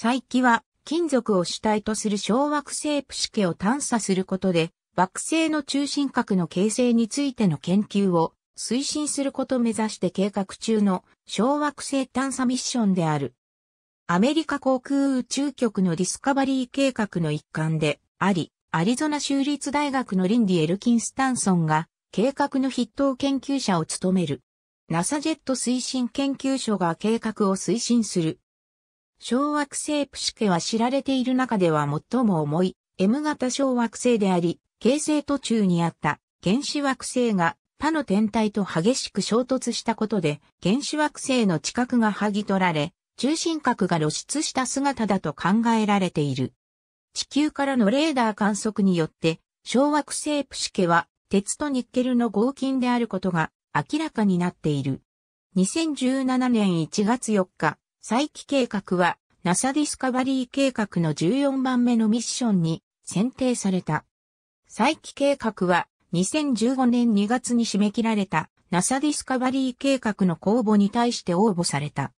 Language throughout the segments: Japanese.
再起は金属を主体とする小惑星プシケを探査することで惑星の中心核の形成についての研究を推進することを目指して計画中の小惑星探査ミッションである。アメリカ航空宇宙局のディスカバリー計画の一環であり、アリゾナ州立大学のリンディ・エルキンスタンソンが計画の筆頭研究者を務める。NASA ジェット推進研究所が計画を推進する。小惑星プシケは知られている中では最も重い M 型小惑星であり、形成途中にあった原子惑星が他の天体と激しく衝突したことで原子惑星の地殻が剥ぎ取られ、中心核が露出した姿だと考えられている。地球からのレーダー観測によって小惑星プシケは鉄とニッケルの合金であることが明らかになっている。2017年1月4日、サイキ計画は NASA ディスカバリー計画の14番目のミッションに選定された。サイキ計画は2015年2月に締め切られた NASA ディスカバリー計画の公募に対して応募された。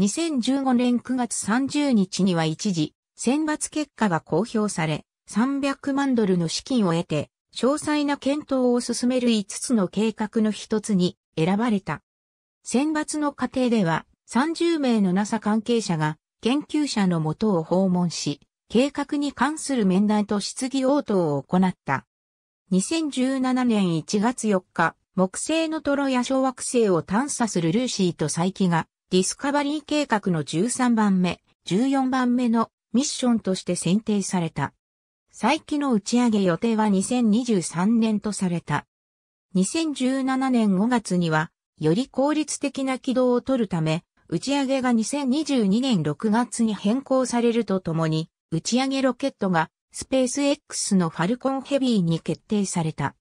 2015年9月30日には一次選抜結果が公表され300万ドルの資金を得て詳細な検討を進める5つの計画の一つに選ばれた。選抜の過程では30名の NASA 関係者が研究者のもとを訪問し、計画に関する面談と質疑応答を行った。2017年1月4日、木星のトロヤ小惑星を探査するルーシーとサイキがディスカバリー計画の13番目、14番目のミッションとして選定された。再起の打ち上げ予定は2023年とされた。2017年5月には、より効率的な軌道を取るため、打ち上げが2022年6月に変更されるとともに、打ち上げロケットがスペース X のファルコンヘビーに決定された。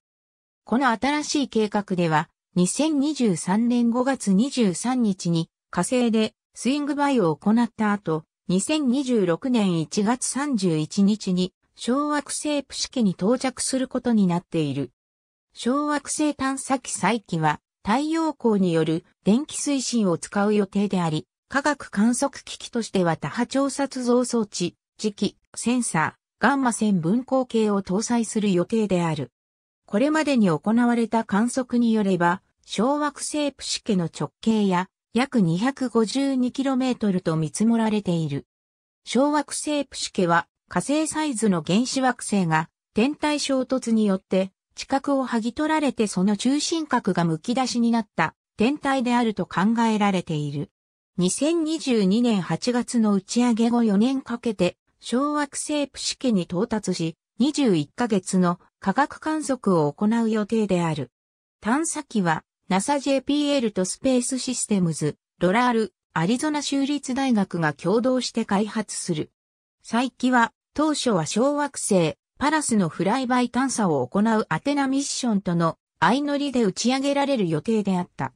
この新しい計画では、2023年5月23日に火星でスイングバイを行った後、2026年1月31日に小惑星プシケに到着することになっている。小惑星探査機再起は太陽光による電気推進を使う予定であり、科学観測機器としては多波調撮像装置、磁気、センサー、ガンマ線分光計を搭載する予定である。これまでに行われた観測によれば、小惑星プシケの直径や約 252km と見積もられている。小惑星プシケは火星サイズの原子惑星が天体衝突によって地殻を剥ぎ取られてその中心核が剥き出しになった天体であると考えられている。2022年8月の打ち上げ後4年かけて小惑星プシケに到達し21ヶ月の科学観測を行う予定である。探査機は NASA-JPL とスペースシステムズ、ロラール、アリゾナ州立大学が共同して開発する。再起は当初は小惑星、パラスのフライバイ探査を行うアテナミッションとの相乗りで打ち上げられる予定であった。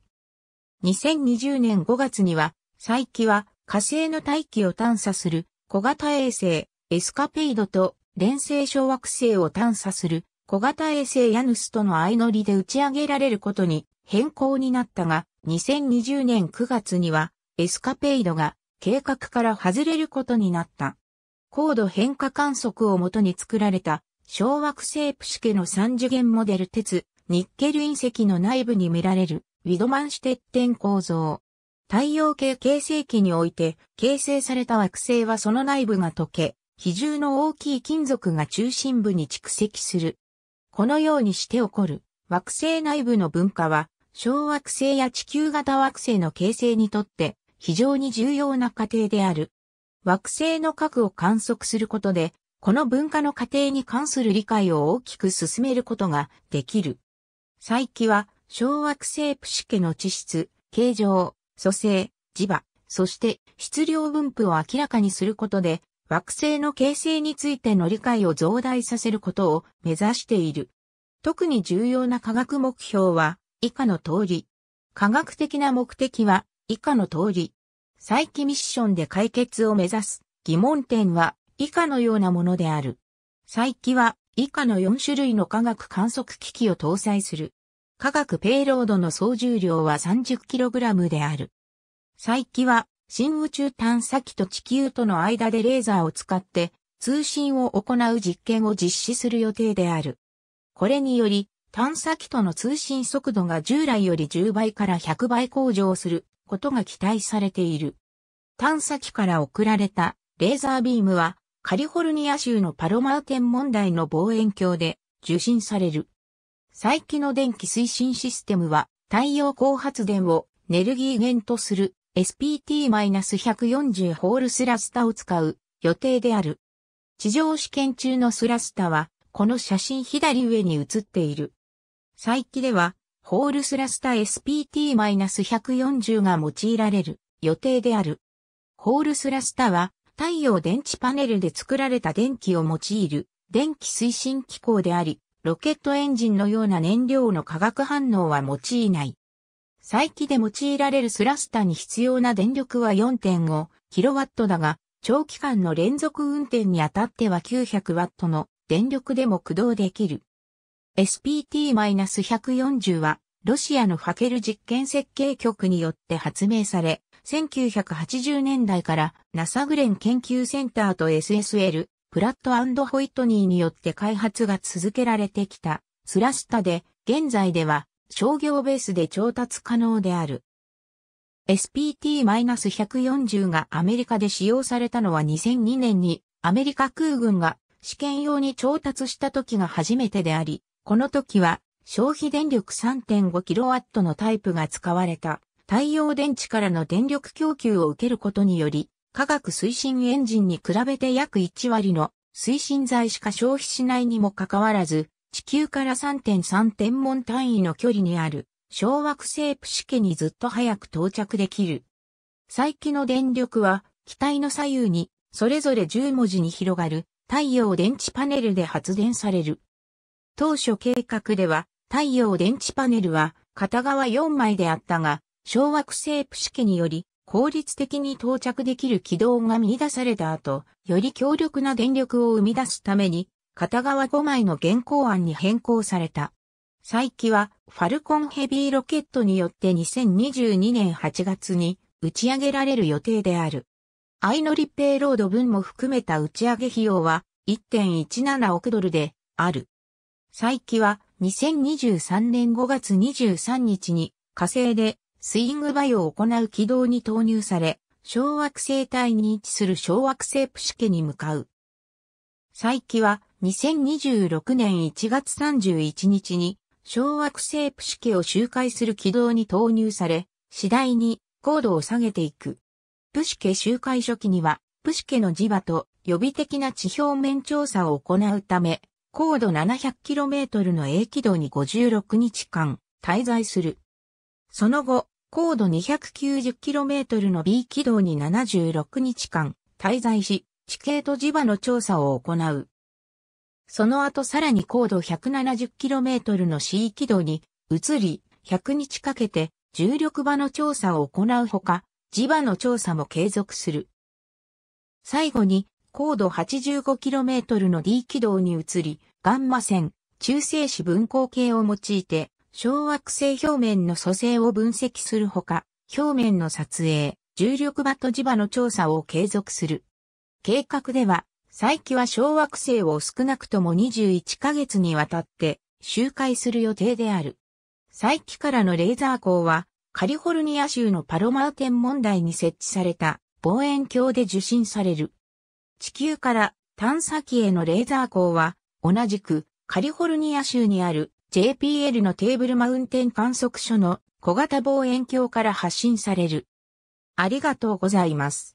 2020年5月には、再起は火星の大気を探査する小型衛星エスカペイドと連星小惑星を探査する小型衛星ヤヌスとの相乗りで打ち上げられることに変更になったが、2020年9月にはエスカペイドが計画から外れることになった。高度変化観測をもとに作られた小惑星プシケの三次元モデル鉄、ニッケル隕石の内部に見られるウィドマンシュテッテン構造。太陽系形成期において形成された惑星はその内部が溶け、比重の大きい金属が中心部に蓄積する。このようにして起こる惑星内部の分化は小惑星や地球型惑星の形成にとって非常に重要な過程である。惑星の核を観測することで、この文化の過程に関する理解を大きく進めることができる。再起は、小惑星プシケの地質、形状、組成、磁場、そして質量分布を明らかにすることで、惑星の形成についての理解を増大させることを目指している。特に重要な科学目標は以下の通り。科学的な目的は以下の通り。再起ミッションで解決を目指す疑問点は以下のようなものである。再起は以下の4種類の科学観測機器を搭載する。科学ペイロードの総重量は 30kg である。再起は新宇宙探査機と地球との間でレーザーを使って通信を行う実験を実施する予定である。これにより探査機との通信速度が従来より10倍から100倍向上することが期待されている。探査機から送られたレーザービームはカリフォルニア州のパロマー天文台の望遠鏡で受信される。再起の電気推進システムは太陽光発電をエネルギー源とする SPT-140 ホールスラスタを使う予定である。地上試験中のスラスタはこの写真左上に写っている。再起ではホールスラスタ SPT-140 が用いられる予定である。ホールスラスタは太陽電池パネルで作られた電気を用いる電気推進機構であり、ロケットエンジンのような燃料の化学反応は用いない。再起で用いられるスラスタに必要な電力は 4.5kW だが、長期間の連続運転にあたっては 900W の電力でも駆動できる。SPT-140 は、ロシアのファケル実験設計局によって発明され、1980年代から NASA グレン研究センターと SSL プラットホイットニーによって開発が続けられてきたスラスタで、現在では商業ベースで調達可能である。SPT-140 がアメリカで使用されたのは2002年にアメリカ空軍が試験用に調達した時が初めてであり、この時は消費電力 3.5kW のタイプが使われた太陽電池からの電力供給を受けることにより化学推進エンジンに比べて約1割の推進剤しか消費しないにもかかわらず、地球から3.3天文単位の距離にある小惑星プシケにずっと早く到着できる。再起の電力は機体の左右にそれぞれ10文字に広がる太陽電池パネルで発電される。当初計画では太陽電池パネルは片側4枚であったが、小惑星プシケにより効率的に到着できる軌道が見出された後、より強力な電力を生み出すために、片側5枚の現行案に変更された。再起は、ファルコンヘビーロケットによって2022年8月に打ち上げられる予定である。アイノリペイロード分も含めた打ち上げ費用は1.17億ドルである。再起は2023年5月23日に火星でスイングバイを行う軌道に投入され、小惑星帯に位置する小惑星プシケに向かう。再起は2026年1月31日に小惑星プシケを周回する軌道に投入され、次第に高度を下げていく。プシケ周回初期には、プシケの磁場と予備的な地表面調査を行うため、高度 700km の A 軌道に56日間滞在する。その後、高度 290km の B 軌道に76日間滞在し、地形と磁場の調査を行う。その後さらに高度 170km の C 軌道に移り、100日かけて重力場の調査を行うほか、磁場の調査も継続する。最後に高度 85km の D 軌道に移り、ガンマ線、中性子分光計を用いて小惑星表面の組成を分析するほか、表面の撮影、重力場と磁場の調査を継続する。計画では、再起は小惑星を少なくとも21ヶ月にわたって周回する予定である。再起からのレーザー光は、カリフォルニア州のパロマー天文台に設置された望遠鏡で受信される。地球から探査機へのレーザー光は、同じくカリフォルニア州にある JPL のテーブルマウンテン観測所の小型望遠鏡から発信される。ありがとうございます。